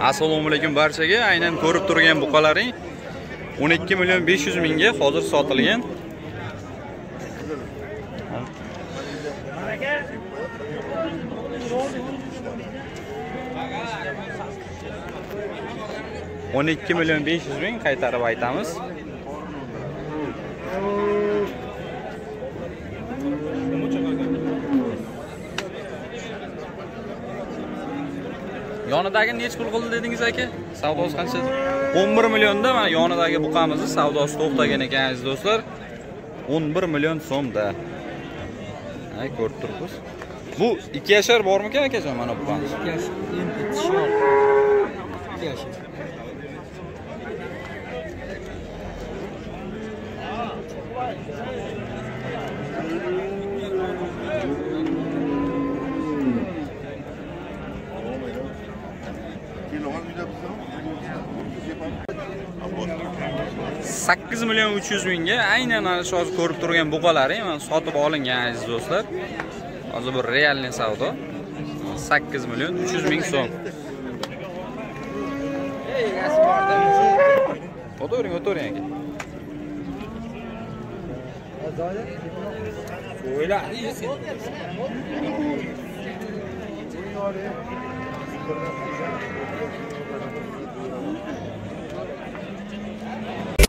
assalomu alaykum barchaga. Aynan ko'rib turgan buqalaring 12 million 500 mingga hozir sotilgan. O'n ikki million besh yuz ming qaytarib aytamiz. Yonidagi nechi pul qildi dedingiz aka? Savdosi qancha? 11 millionda mana yonidagi buqamizni savdosi to'xtagan ekan aziz do'stlar. 11 million so'mda. Ay ko'rib turibsiz bu ikki yashar bormikan akajon mana buqamiz? Ikki yashar endi tishyor ikki yosh sakkiz million uch yuz mingga aynan mana shu hozir ko'rib turgan buqalaring mana sotib olingan aziz do'stlar. Hozir bu realniy savdo. sakkiz million uch yuz ming so'm. O'tiring o'tiring aka.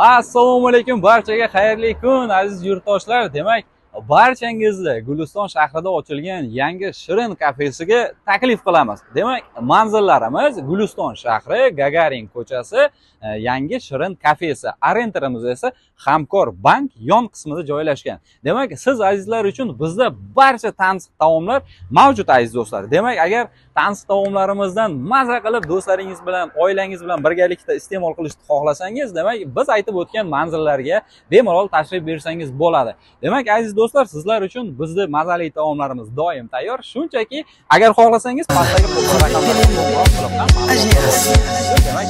Assalomu alaykum barchaga xayrli kun aziz yurtdoshlar. Demak barchangizni guliston shahrida ochilgan yangi shirin kafesiga taklif qilamiz. Demak manzillarimiz guliston shahri gagarin ko'chasi e, yangi shirin kafesi. Arentorimiz esa hamkor bank yon qismida joylashgan. Demak siz azizlar uchun bizda barcha tansiq taomlar mavjud aziz do'stlar. Demak agar tansiq taomlarimizdan maza qilib do'stlaringiz bilan oilangiz bilan birgalikda iste'mol qilishni xohlasangiz demak biz aytib o'tgan manzillarga bemalol tashrif buyursangiz bo'ladi. Demak aziz do'stlar sizlar uchun bizni mazali taomlarimiz doim tayyor. Shunchaki agar xohlasangiz pastdagi demak.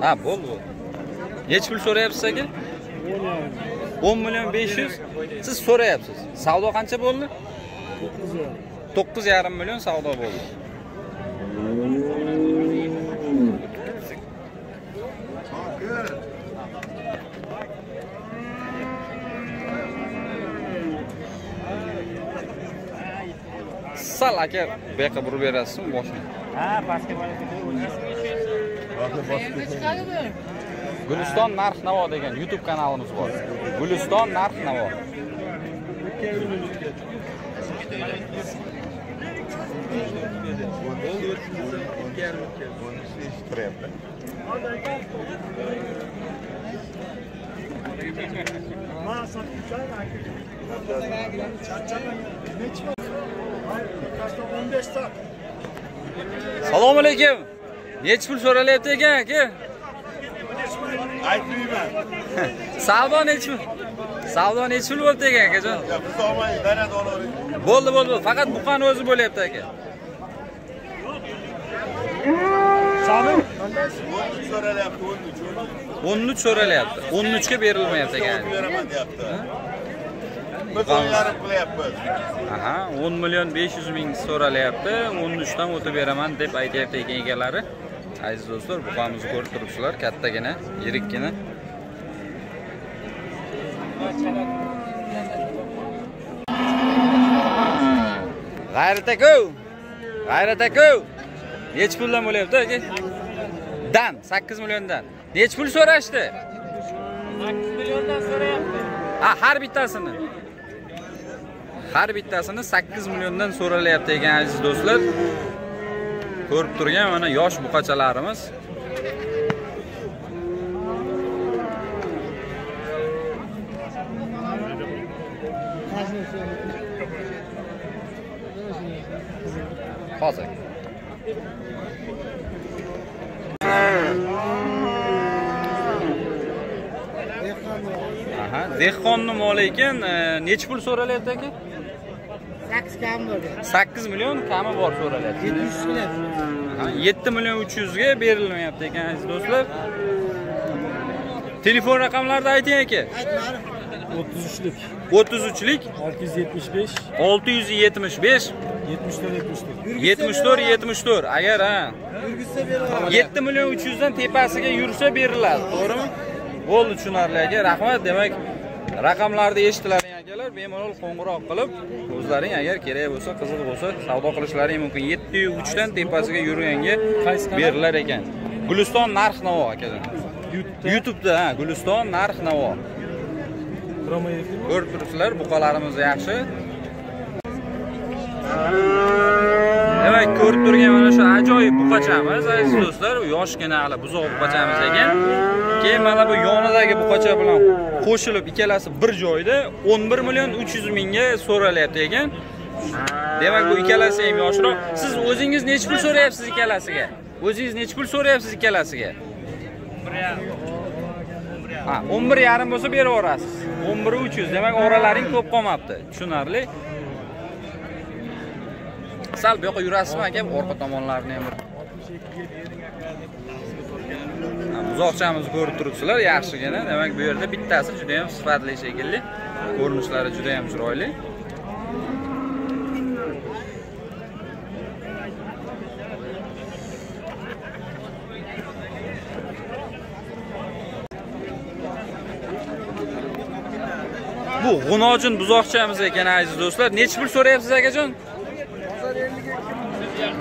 Ha bo'ldi bo'ldi. Nechi pul so'rayapsiz aka? o'n million besh yuz. Siz so'rayapsiz. Savdo qancha bo'ldi? To'qqiz yarim million savdo bo'ldi sal aka bu yoqqa burib berasizmi boshini guliston narx navo degan youtube kanalimiz bor. Guliston narx navo assalomu alaykum nechi pul so'ralyapti ekan aka aytmayman savdo nechi pul savdo nechi pul bo'libdi ekan akajon biz olmaymiz darada olavering bo'ldi bo'ldi faqat buqani o'zi bo'lyapti aka o'n uch so'ralyapti o'n uch o'n o'n uch so'ralyapti o'n uchga berilmayapti ekan beraman deyapti biz o'n yarim qilyapmiz. Aha o'n million besh yuz ming so'ralyapti o'n uchdan o'tib beraman deb aytyapti ekan egalari. Aziz do'stlar buqamizni ko'rib turibsizlar. Kattagina yirikkina g'ayrat aka g'ayrat aka nechi puldan bo'lyapti aka? Dan sakkiz milliondan. Nechi pul so'rashdi? Sakkiz milliondan so'rayapti. Ha har bittasini har bittasini 8 milliondan so'ralyapti ekan aziz do'stlar. Ko'rib turgan mana yosh buqachalarimiz. Hozir. Aha dehqonni moli ekan e, nechi pul so'ralyapti aka? Sakkiz kam bo'ldi. 8 million kami bor so'ralyapti yetti yuz Aha, 7 million 300 ga berilmayapti ekan aziz do'stlar. Telefon raqamlarini ayting aka. O'ttiz uchlik 33lik olti yuz yetmish besh. 675 yetmish to'rt yetmish to'rt 74 74 agar ha 7 million 300 dan tepasiga yursa beriladi to'g'rimi? Bo'ldi tushunarli aka rahmat. Demak raqamlarni eshitdilaring akalar bemalol qo'ng'iroq qilib o'zlaring agar kerak bo'lsa qiziq bo'lsa savdo qilishlaring mumkin. 703 dan tepasiga yurganga berilar ekan. Guliston narx navo akalar. Youtube'da. Ha guliston narx navo. Ko'rib turibsizlar buqalarimiz yaxshi demak ko'rib turgan mana shu ajoyib buqachamiz aziz do'stlar yoshgina hali buzoq buqachamiz ekan. Keyin mana bu yonidagi buqacha bilan qo'shilib ikkalasi bir joyda 11 million 300 mingga so'ralyapti ekan. Demak bu ikkalasi ham yoshroq. Siz o'zingiz nechi pul so'rayapsiz ikkalasiga? O'zingiz nechi pul so'rayapsiz ikkalasiga? Ha 11 yarim bo'lsa beraverasiz. 11 300 demak oralaring ko'p qolmabdi. Tushunarli. Sal bu yoqqa yurasizmi aka orqa tomonlarini ham. Bir buzoqchamizni ko'rib turibsizlar yaxshigina. Demak bu yerda bittasi juda ham sifatli shekilli. Ko'rinishlari juda ham chiroyli. Bu g'unojin buzoqchamiz ekan aziz do'stlar. Nechi pul so'rayapsiz akajon?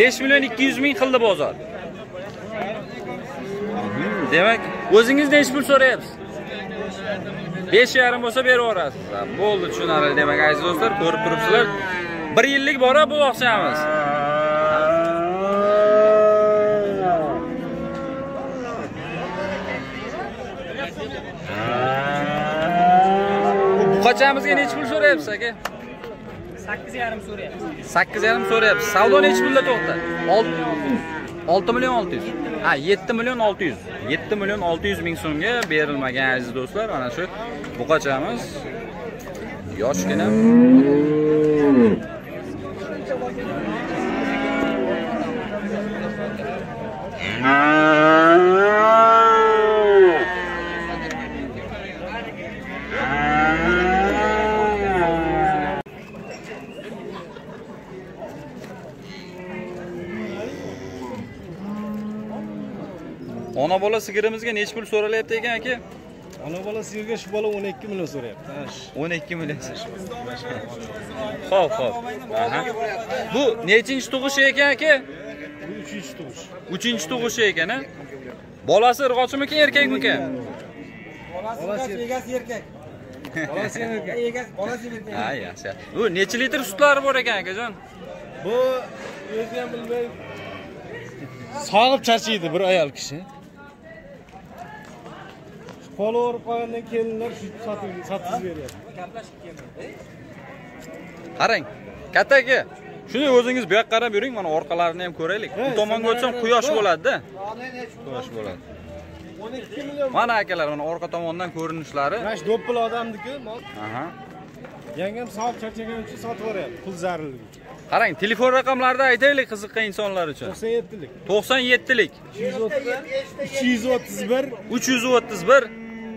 5 million 200 ming qildi bozor. Demak o'zingiz nechi pul so'rayapsiz. Besh yarim bo'lsa berib Ha, bo'ldi tushunarli demak aziz do'stlar ko'rib turibsizlar. Bir yillik bora buzoqchamiz bu buqachamizga nechi pul so'rayapsiz aka. Sakkiz yarim so'rayapti sakkiz yarim so'rayapsiz. Savdo nechi pulda to'xta. Olti million olti yuz. Ha yetti million olti yuz. Yetti million olti yuz ming so'mga berilmagan aziz do'stlar mana shu buqachamiz. Yoshgina ona bola sigirimizga nechi pul so'ralyapti ekan aka ona bola sigirga shu bola o'n ikki million so'rayapti. Ha, shu. o'n ikki million. Ho'p ho'p bu nechinchi tug'ishi ekan aka bu uchinchi tug'ish. Uchinchi tug'ishi ekan a bolasi irg'ochimikan erkakmikan bolasi egasi erkak. Bolasi egasi erkak. Ha yaxshi. Bu necha litr sutlari bor ekan akajon bu o'zi ham bilmay sog'ib charchaydi bir ayol kishi qo'li o'rib qolgandan kelinlar shu sotib sotib beryapti qarang katta aka shuni o'zingiz bu yoqqa qarab yuring mana orqalarini ham ko'raylik bu tomonga o'tsam quyosh bo'ladida quyosh bo'ladi o'n ikki million mana akalar mana orqa tomondan ko'rinishlari mana shu do'ppil odamniki mol aha yangam sog'ib charchagan uchun sotib yuboryapti pul zarurligi qarang telefon raqamlarini aytaylik qiziqqan insonlar uchun to'qson yettilik to'qson yettilik uch yuz o'ttiz bir uch yuz o'ttiz bir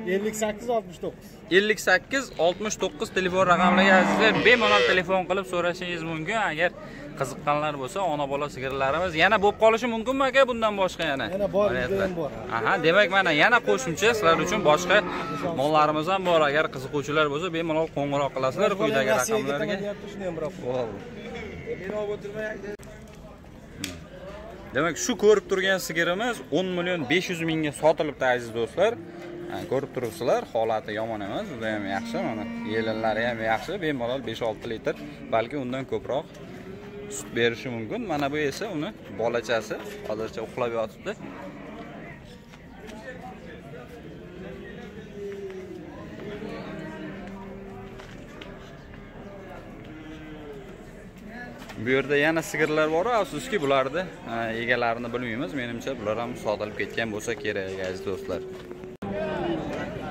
ellik sakkiz oltmish to'qqiz. ellik sakkiz oltmish to'qqiz telefon raqamlariga azizlar bemalol telefon qilib so'rashingiz mumkin. Agar qiziqqanlar bo'lsa ona bola sigirlarimiz. Yana bo'lib qolishi mumkinmi aka bundan boshqa yana? Yana bor, bor. aha demak mana yana qo'shimcha sizlar uchun boshqa mollarimiz ham bor. Agar qiziquvchilar bo'lsa bemalol qo'ng'iroq qilasizlar quyidagi raqamlarga. demak shu ko'rib turgan sigirimiz 10 million 500 mingga sotilibdi aziz do'stlar ko'rib turibsizlar holati yomon emas juda ham yaxshi mana yelinlari ham yaxshi bemalol 5-6 litr balki undan ko'proq sut berishi mumkin. Mana bu esa uni bolachasi hozircha uxlab yotibdi. Bu yerda yana sigirlar bor afsuski bularni ha, egalarini bilmaymiz menimcha bular ham sotilib ketgan bo'lsa kerak aziz do'stlar.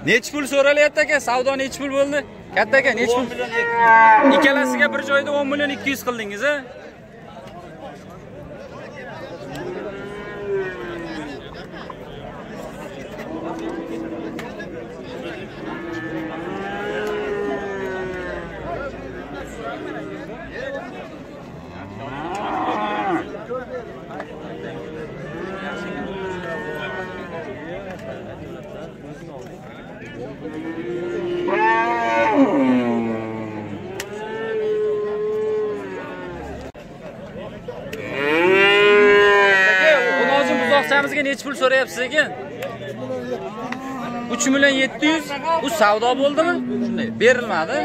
Nechi pul so'ralyapti aka savdo nechi pul bo'ldi? Katta aka nechi pul? Ikkalasiga bir joyda 10 million 200 qildingiz a buzoqchamizga nechi pul so'rayapsiz ekan uch million yetti yuz. U savdo bo'ldimi? Shunday berilmadi.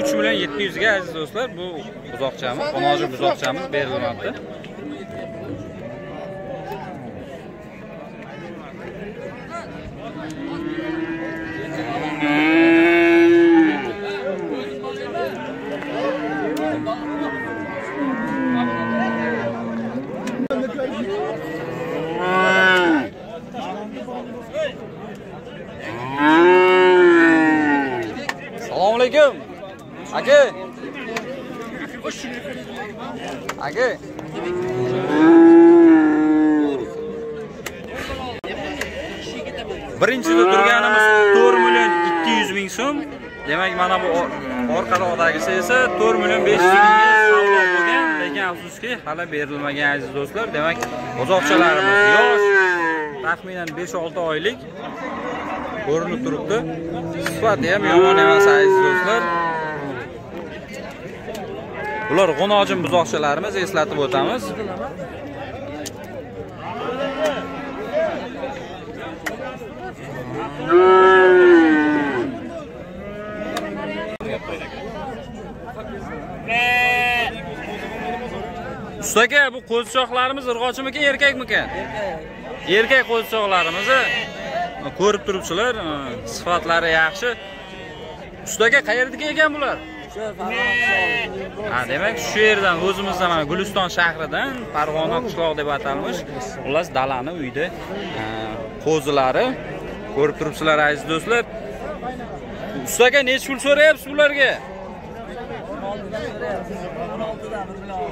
Uch million yetti yuzga aziz do'stlar bu buzoqchamiz xunoji buzoqchamiz berilmadi assalomu alaykum aka aka birinchida turganimiz to'rt million ikki yuz ming so'm. Demak mana bu orqaroqdagisi esa to'rt million besh yuz mingga savdo bo'lgan. Lekin afsuski hali berilmagan aziz do'stlar. Demak buzoqchalarimiz yosh. Taxminan besh olti oylik ko'rinib turibdi. Sifati ham yomon emas aziz do'stlar. Bular g'unojin buzoqchalarimiz eslatib o'tamiz. Usta aka bu qo'zichoqlarimiz urg'ochimikan erkakmikan erkak. Qo'zichoqlarimiz ko'rib turibsizlar e, sifatlari yaxshi. Usta aka qayerdagi ekan bular? Ha demak shu yerdan o'zimizdan mana guliston shahridan farg'ona qishloq deb atalmish. Xullas dalani uyda e, qo'zilari ko'rib turibsizlar aziz do'stlar. Usta aka nechi pul so'rayapsiz bularga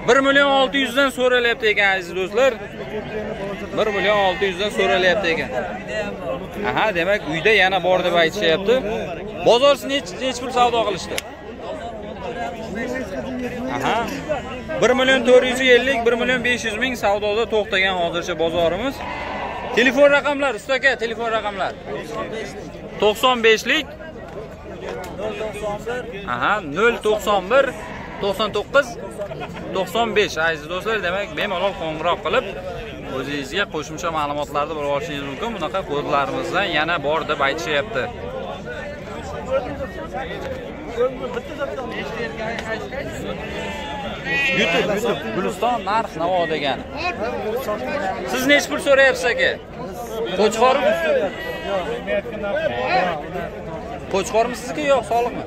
bir million olti yuzdan so'ralyapti ekan aziz do'stlar. Bir million olti yuzdan so'ralyapti ekan. Aha demak uyda yana bor deb aytishyapti. Bozor nechi nechi pul savdo qilishdi. Aha. Bir million to'rt yuz ellik bir million besh yuz ming savdoda to'xtagan hozircha bozorimiz. Telefon raqamlar usta aka telefon raqamlar. to'qson beshlik aha nol to'qson bir to'qson to'qqiz to'qson besh. Aziz do'stlar demak bemalol qo'ng'iroq qilib o'zingizga qo'shimcha ma'lumotlarni bilib olishingiz mumkin. Bunaqa kodlarimizdan yana bor deb aytishyapti. Youtube youtube guliston narx navo degani. Siz nechi pul so'rayapsiz aka? Qo'chqor qo'chqormi? Sizniki yo'q soliqmi?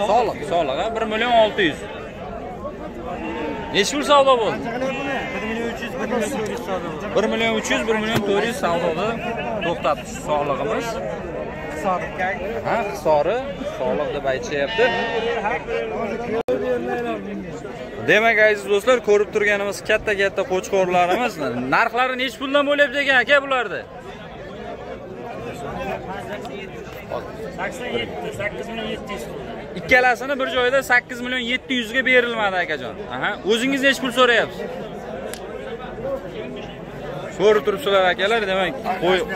Soliq soliq bir million olti yuz. Nechi pul savdo bo'ldi? Bir million uch yuz bir million to'rt yuz savdo bo'ldi bir million uch yuz bir million to'rt yuz savdoda to'xtatdi solig'imiz. Ha hisori soliq deb aytishyapti. Demak aziz do'stlar ko'rib turganimiz katta katta qo'chqorlarimiz narxlari nechi puldan bo'lyapti ekan aka bularni? Ikkalasini bir joyda sakkiz million yetti yuzga berilmadi akajon. Aha o'zingiz nechi pul so'rayapsiz. Ko'rib turibsizlar akalar demak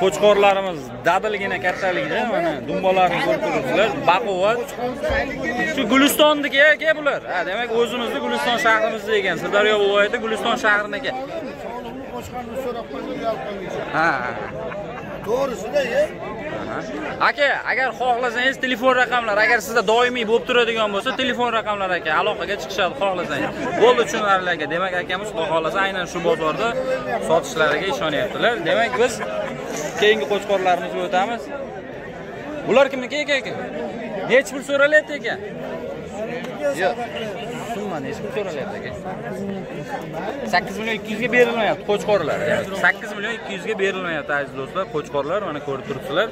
qo'chqorlarimiz dadilgina kattaligida mana dumbalarni ko'rib turibsizlar. Baquvvat. Shu gulistonniki aka bular. Ha demak o'zimizni guliston shahrimizda ekan sirdaryo viloyati guliston shahriniki. Ha ha. To'g'risida, aka agar xohlasangiz telefon raqamlar agar sizda doimiy bo'lib turadigan bo'lsa telefon raqamlar aka aloqaga chiqishadi xohlasangiz bo'ldi tushunarli aka demak akamiz xudo xohlasa aynan shu bozorda sotishlariga ishonyaptilar. Demak biz keyingi qo'chqorlarimizga o'tamiz. Bular kimniki aka aka? Nechi pul so'ralyapti ekan yo'q mana hech kim so'ralyapti aka sakkiz million ikki yuzga berilmayapti qo'chqorlar. Sakkiz million ikki yuzga berilmayapti aziz do'stlar qo'chqorlar. Mana ko'rib turibsizlar.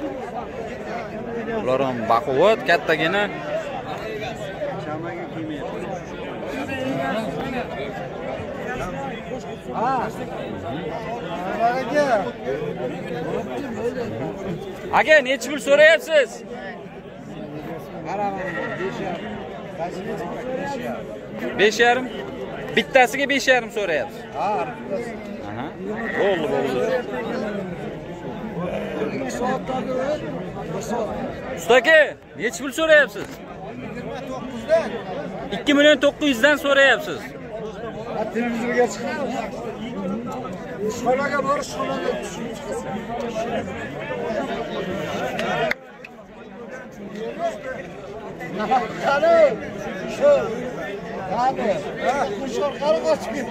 Ular ham baquvvat kattagina. Aka nechi pul so'rayapsiz? Besh yarim bittasiga besh yarim so'rayapsiz Aha. bo'ldi bo'ldi usta aka nechi pul so'rayapsiz? İkki million to'qqiz yuzdan so'rayapsiz televizorga chiqamiz ishxonaga borish ishxonaga Karı, şu, yani, kuşlar karı kaçmıyor.